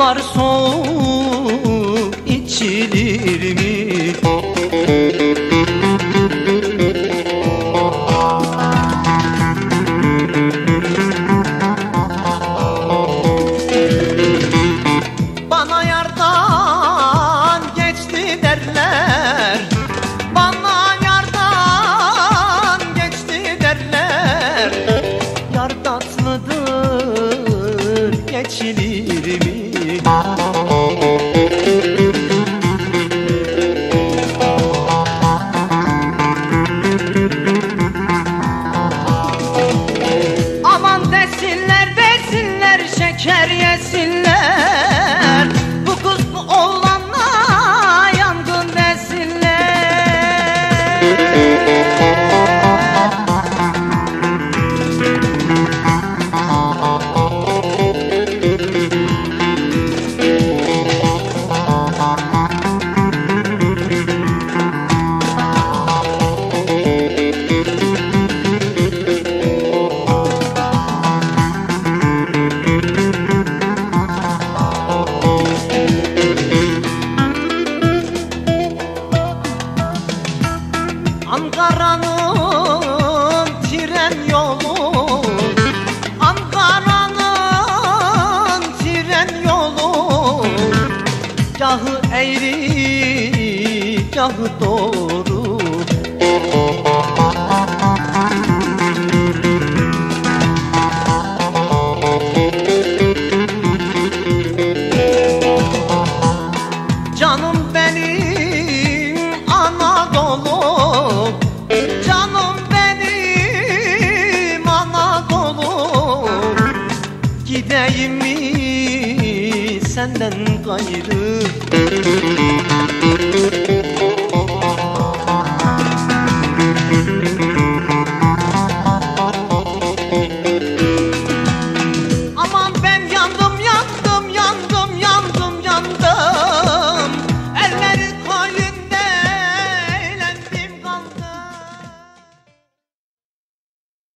sular soğuk içilir mi? Bana yardan geçti derler Bana yardan geçti derler Yar tatlıdır geçilir mi? Aman desinler desinler şeker yesinler Ankara'nın tren yolu. Ankara'nın tren yolu. Gahı eğri, gahı doğru Gideyim mi senden gayrı